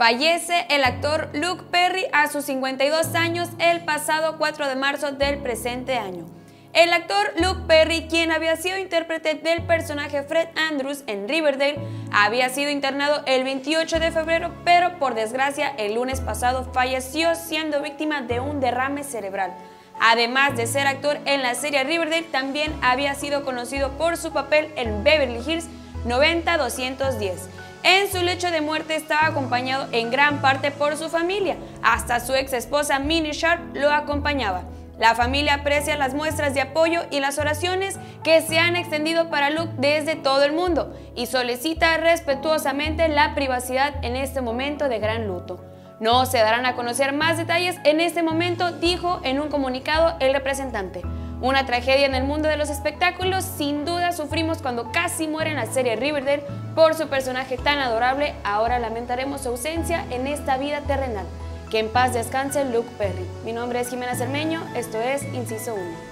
Fallece el actor Luke Perry a sus 52 años el pasado 4 de marzo del presente año. El actor Luke Perry, quien había sido intérprete del personaje Fred Andrews en Riverdale, había sido internado el 28 de febrero, pero por desgracia el lunes pasado falleció siendo víctima de un derrame cerebral. Además de ser actor en la serie Riverdale, también había sido conocido por su papel en Beverly Hills 90210 en su lecho de muerte estaba acompañado en gran parte por su familia, hasta su ex esposa Minnie Sharp lo acompañaba. La familia aprecia las muestras de apoyo y las oraciones que se han extendido para Luke desde todo el mundo y solicita respetuosamente la privacidad en este momento de gran luto. No se darán a conocer más detalles en este momento, dijo en un comunicado el representante. Una tragedia en el mundo de los espectáculos, sin duda sufrimos cuando casi muere en la serie Riverdale por su personaje tan adorable, ahora lamentaremos su ausencia en esta vida terrenal. Que en paz descanse Luke Perry. Mi nombre es Jimena Cermeño, esto es Inciso 1.